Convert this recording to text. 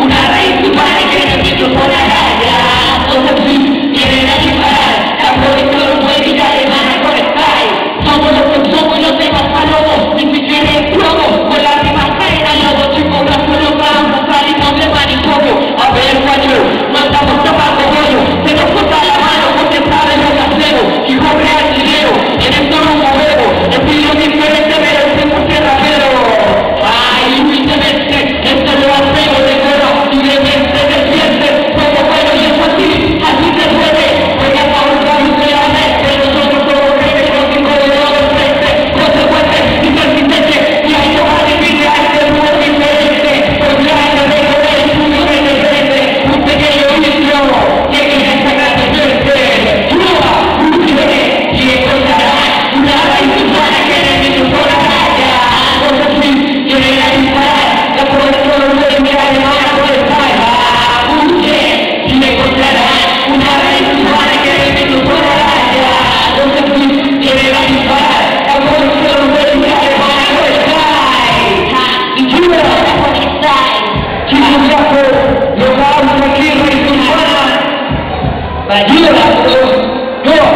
una reina. yako ya maamu makini na jina lako toa